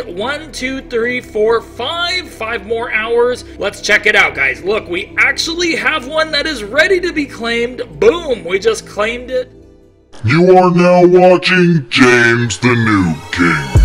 And one, two, three, four, five, five more hours. Let's check it out, guys. Look, we actually have one that is ready to be claimed. Boom, we just claimed it. You are now watching James the Noob King.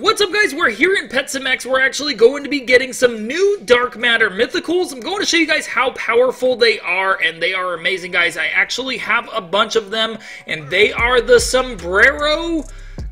What's up guys, we're here in PetSimX. We're actually going to be getting some new Dark Matter Mythicals. I'm going to show you guys how powerful they are, and they are amazing guys. I actually have a bunch of them, and they are the Sombrero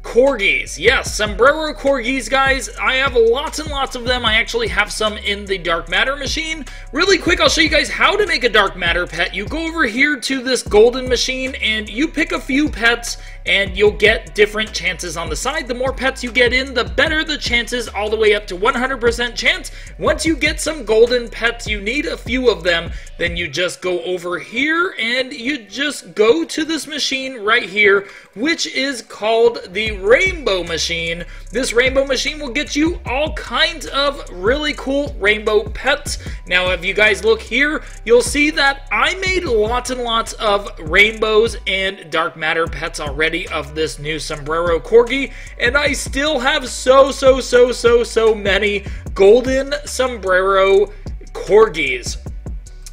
Corgis. Yes, Sombrero Corgis, guys. I have lots and lots of them. I actually have some in the Dark Matter machine. Really quick, I'll show you guys how to make a Dark Matter pet. You go over here to this golden machine, and you pick a few pets, and you'll get different chances on the side. The more pets you get in, the better the chances, all the way up to 100% chance. Once you get some golden pets, you need a few of them, then you just go over here and you just go to this machine right here, which is called the Rainbow Machine. This Rainbow Machine will get you all kinds of really cool rainbow pets. Now, if you guys look here, you'll see that I made lots and lots of rainbows and dark matter pets already of this new Sombrero Corgi, and I still have so, so, so, so, so many golden Sombrero Corgis.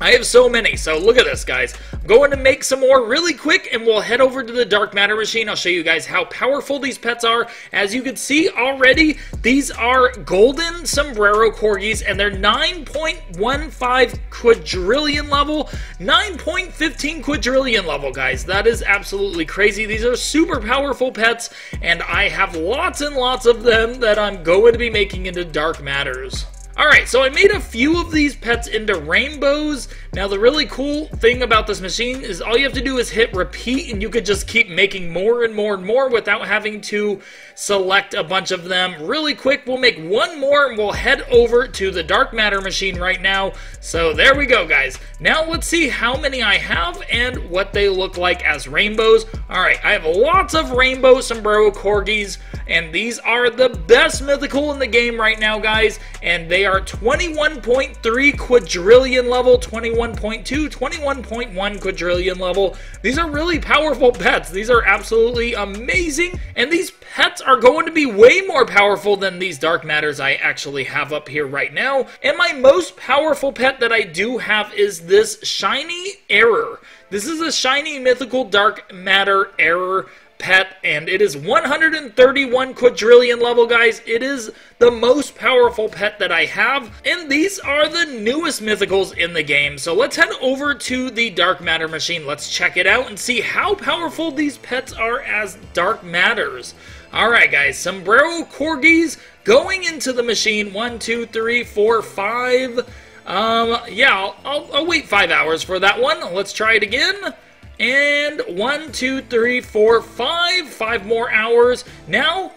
I have so many, so look at this, guys. I'm going to make some more really quick, and we'll head over to the Dark Matter Machine. I'll show you guys how powerful these pets are. As you can see already, these are golden sombrero corgis, and they're 9.15 quadrillion level, 9.15 quadrillion level, guys. That is absolutely crazy. These are super powerful pets, and I have lots and lots of them that I'm going to be making into Dark Matters. Alright, so I made a few of these pets into rainbows. Now the really cool thing about this machine is all you have to do is hit repeat and you could just keep making more and more and more without having to select a bunch of them. Really quick, we'll make one more and we'll head over to the dark matter machine right now. So there we go, guys. Now let's see how many I have and what they look like as rainbows. Alright, I have lots of rainbow sombrero corgis and these are the best mythical in the game right now, guys, and they are 21.3 quadrillion level, 21.2, 21.1 quadrillion level. These are really powerful pets. These are absolutely amazing, and these pets are going to be way more powerful than these dark matters I actually have up here right now. And my most powerful pet that I do have is this shiny error. This is a shiny mythical dark matter error pet, and it is 131 quadrillion level, guys. It is the most powerful pet that I have, and these are the newest mythicals in the game. So let's head over to the Dark Matter machine. Let's check it out and see how powerful these pets are as Dark Matters. Alright, guys, Sombrero Corgis going into the machine. One, two, three, four, five. Um, yeah, I'll, I'll, I'll wait five hours for that one. Let's try it again. And one, two, three, four, five. Five more hours. Now,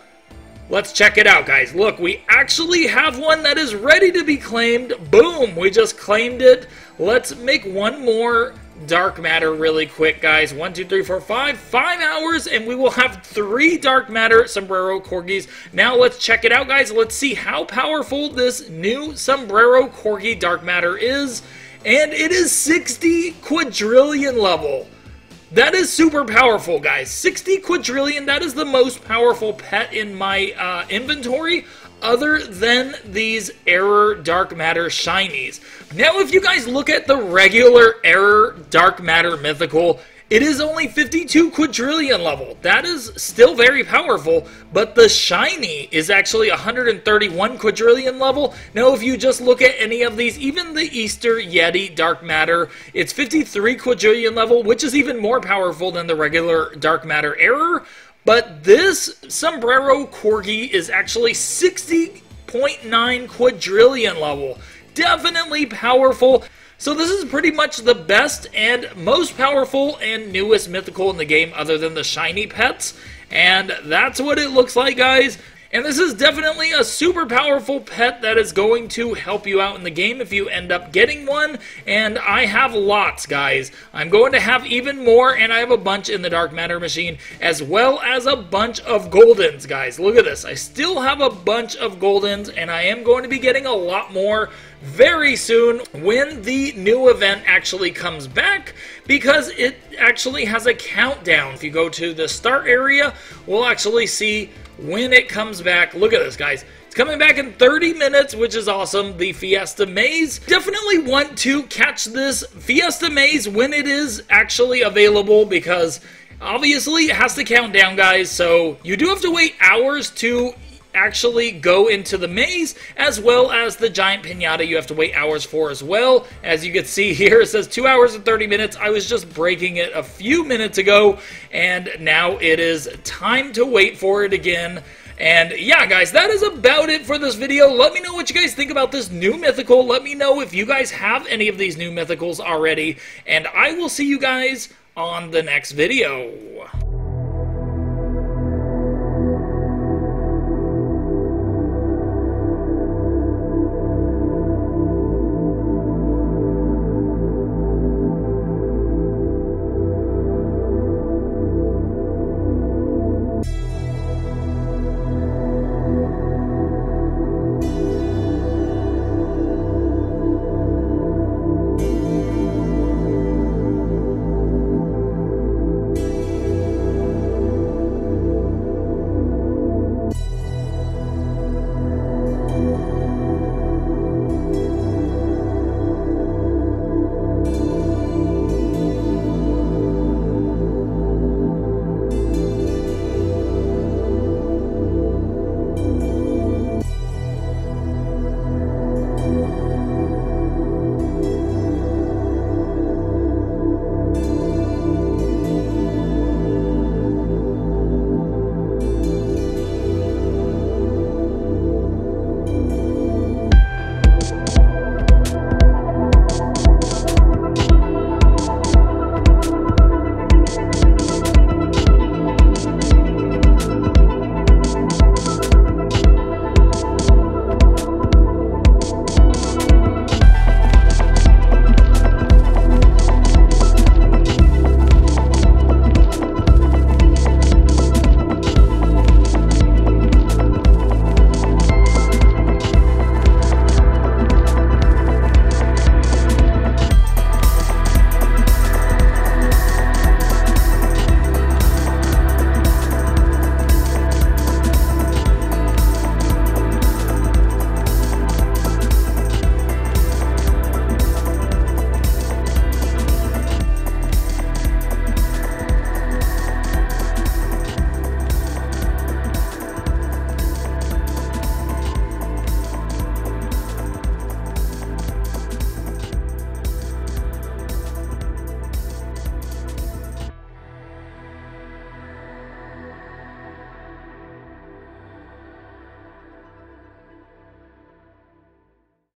let's check it out, guys. Look, we actually have one that is ready to be claimed. Boom, we just claimed it. Let's make one more dark matter really quick, guys. One, two, three, four, five. Five hours, and we will have three dark matter sombrero corgis. Now let's check it out, guys. Let's see how powerful this new sombrero corgi dark matter is. And it is 60 quadrillion level. That is super powerful, guys. 60 quadrillion, that is the most powerful pet in my uh, inventory other than these Error Dark Matter Shinies. Now, if you guys look at the regular Error Dark Matter Mythical, it is only 52 quadrillion level. That is still very powerful, but the shiny is actually 131 quadrillion level. Now, if you just look at any of these, even the Easter Yeti Dark Matter, it's 53 quadrillion level, which is even more powerful than the regular Dark Matter Error. But this Sombrero Corgi is actually 60.9 quadrillion level. Definitely powerful. So this is pretty much the best and most powerful and newest mythical in the game other than the shiny pets. And that's what it looks like, guys. And this is definitely a super powerful pet that is going to help you out in the game if you end up getting one. And I have lots, guys. I'm going to have even more, and I have a bunch in the Dark Matter machine, as well as a bunch of Goldens, guys. Look at this. I still have a bunch of Goldens, and I am going to be getting a lot more very soon when the new event actually comes back because it actually has a countdown. If you go to the start area, we'll actually see when it comes back. Look at this, guys. It's coming back in 30 minutes, which is awesome. The Fiesta Maze. Definitely want to catch this Fiesta Maze when it is actually available because obviously it has to count down, guys. So you do have to wait hours to actually go into the maze, as well as the giant pinata you have to wait hours for as well. As you can see here, it says 2 hours and 30 minutes. I was just breaking it a few minutes ago, and now it is time to wait for it again. And yeah, guys, that is about it for this video. Let me know what you guys think about this new mythical. Let me know if you guys have any of these new mythicals already. And I will see you guys on the next video.